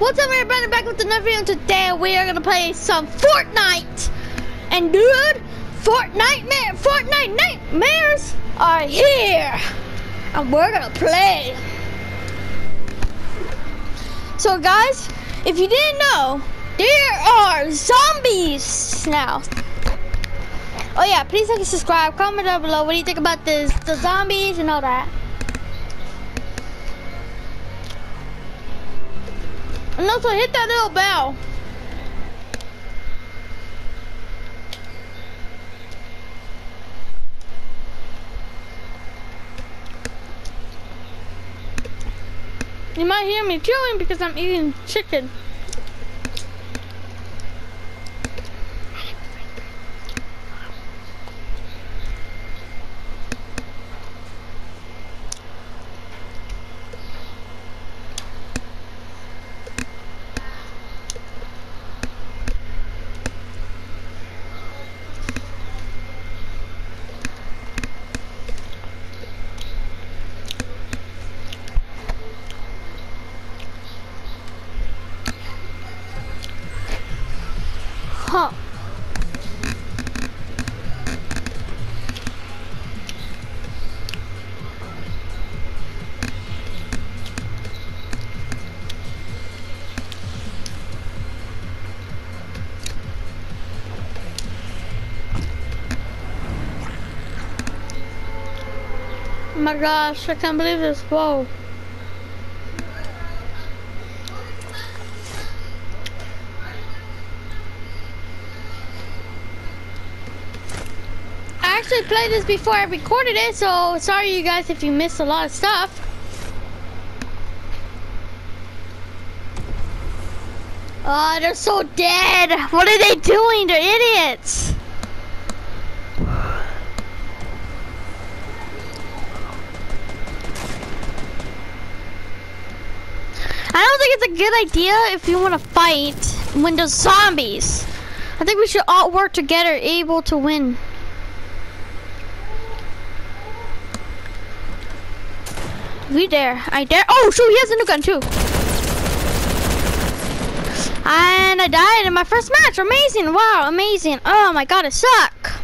What's up everybody back with another video today we are gonna play some Fortnite. And dude, Fortnite Fortnite nightmares are here. And we're gonna play. So guys, if you didn't know, there are zombies now. Oh yeah, please like and subscribe, comment down below what do you think about this, the zombies and all that. And also hit that little bell. You might hear me chewing because I'm eating chicken. My gosh, I can't believe this. Whoa. I actually played this before I recorded it, so sorry you guys if you missed a lot of stuff. Oh, they're so dead. What are they doing? They're idiots. I don't think it's a good idea if you want to fight when there's zombies. I think we should all work together, able to win. We dare. I dare. Oh, shoot, he has a new gun too. And I died in my first match. Amazing. Wow, amazing. Oh my god, it suck.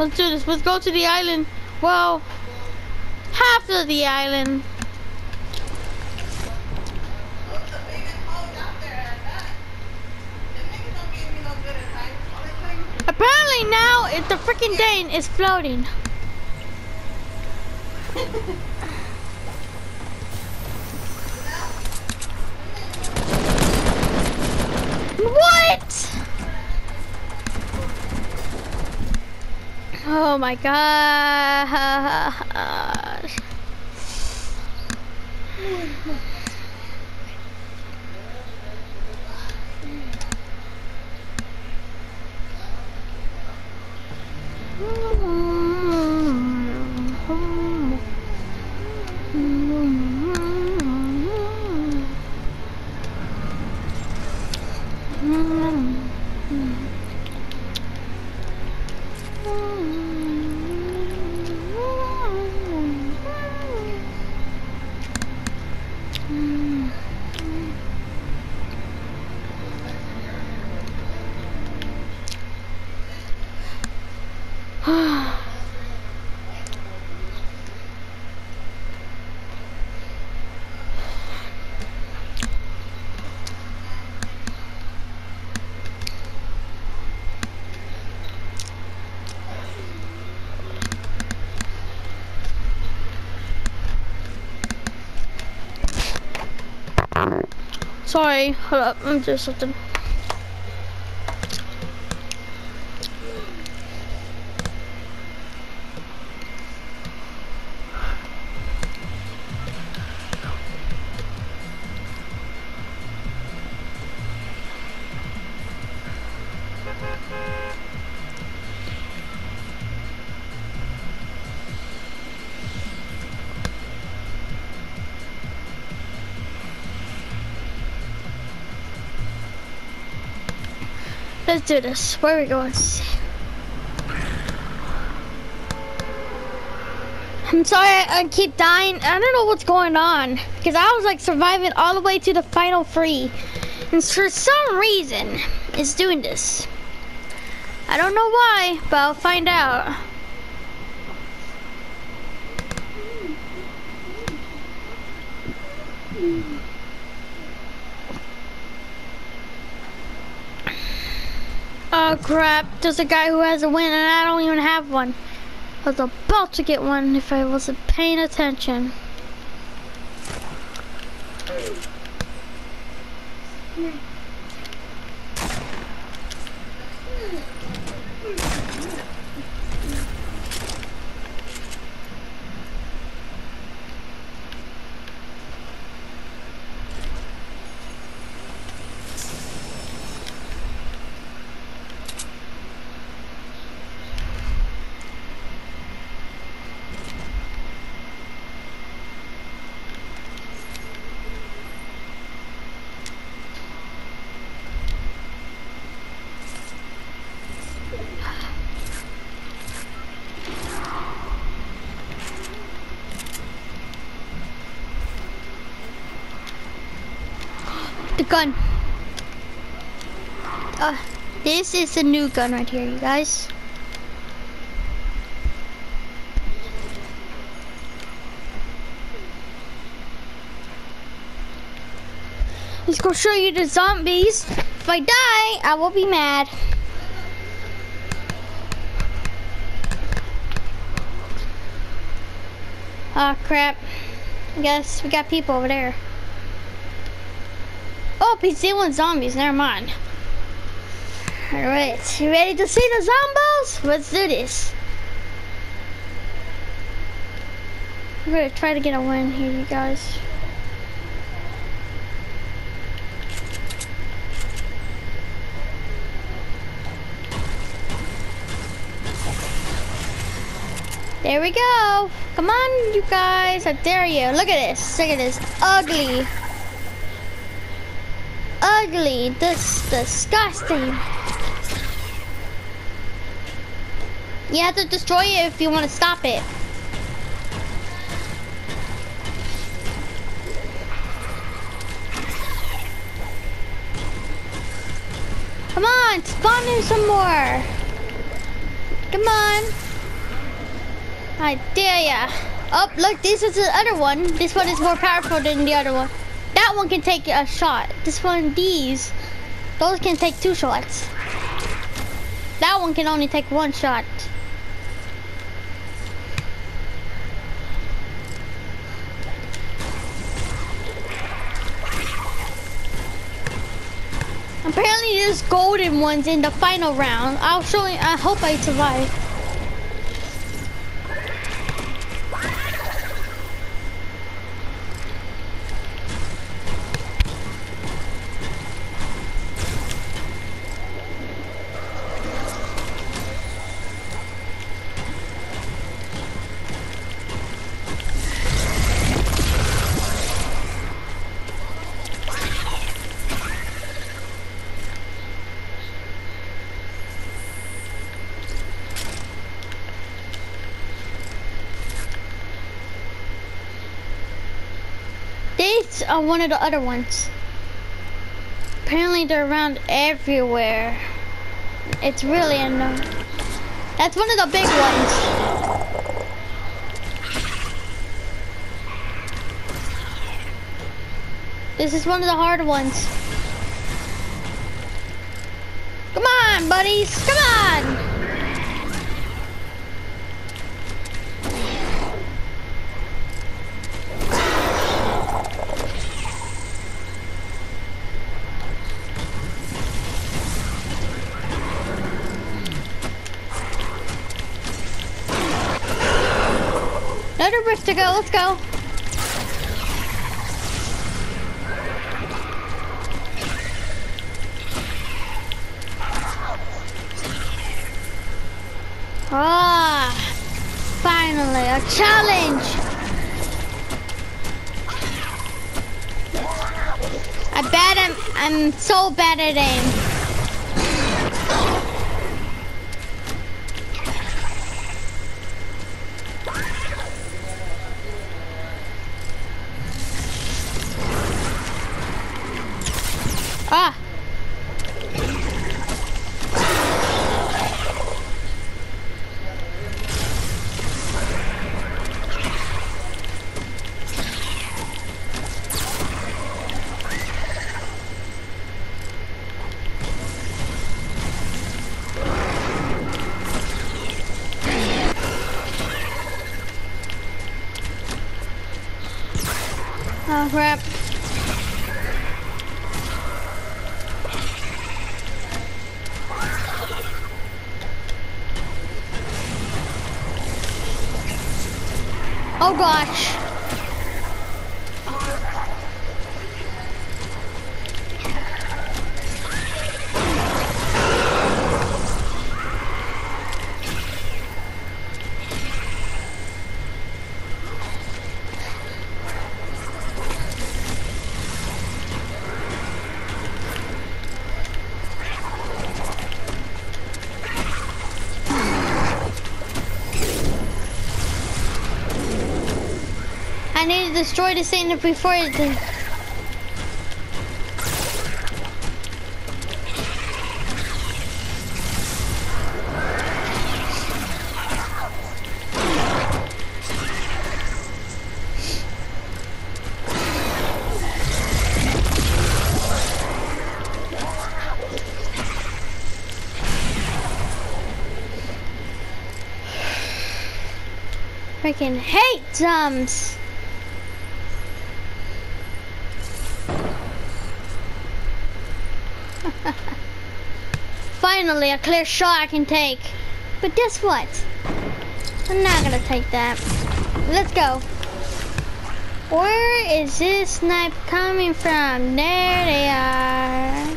Let's do this. Let's go to the island. Well, half of the island. Apparently now the freaking Dane is floating. Oh my gosh. Sorry, hold up, I'm doing something. Let's do this. Where are we going? I'm sorry I, keep dying. I don't know what's going on. Because I was like surviving all the way to the final free. And for some reason, it's doing this. I don't know why, but I'll find out. Oh crap, there's a guy who has a win and I don't even have one. I was about to get one if I wasn't paying attention. Gun. Uh, this is a new gun right here, you guys. Let's go show you the zombies. If I die, I will be mad. Oh crap. I guess we got people over there. Oh, he's dealing zombies. Never mind. Alright, you ready to see the zombies? Let's do this. I'm gonna try to get a win here, you guys. There we go. Come on, you guys. I dare you. Look at this. Look at this. Ugly ugly. This disgusting. You have to destroy it if you want to stop it. Come on, spawn in some more. Come on. I dare ya. Oh, look, this is the other one. This one is more powerful than the other one. That one can take a shot. This one, these, those can take two shots. That one can only take one shot. Apparently there's golden ones in the final round. I'll show you, I hope I survive. On uh, one of the other ones. Apparently they're around everywhere. It's really annoying. That's one of the big ones. This is one of the hard ones. Come on, buddies. Come on. Another rift to go. Let's go. Ah, finally a challenge. I bet I'm I'm so bad at aim. Crap. Oh gosh. I need to destroy the thing before it. Freaking hate jumps. A clear shot I can take. But guess what? I'm not gonna take that. Let's go. Where is this snipe coming from? There they are.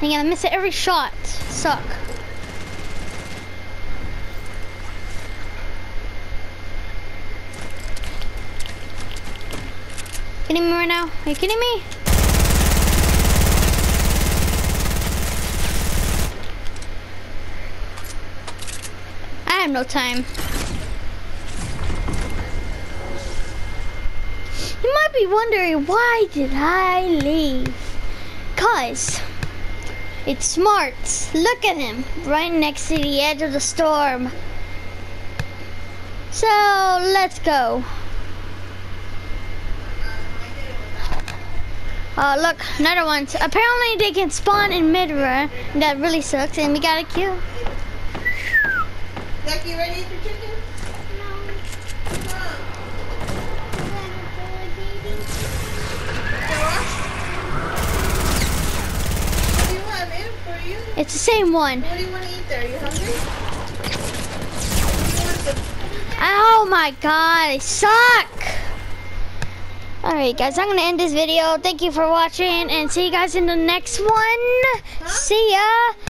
Dang it, I miss every shot. Suck. Kidding me right now? Are you kidding me? I have no time. You might be wondering why did I leave? Cause it's smart. Look at him, right next to the edge of the storm. So let's go. Oh, look, another one. Apparently they can spawn in mid-run. That really sucks, and we got a kill. Zach, you ready for chicken? No. What do you want, man, for you? It's the same one. What do you want to eat there? Are you hungry? You want some- Oh my god, it suck! Alright guys, I'm gonna end this video. Thank you for watching and see you guys in the next one. See ya!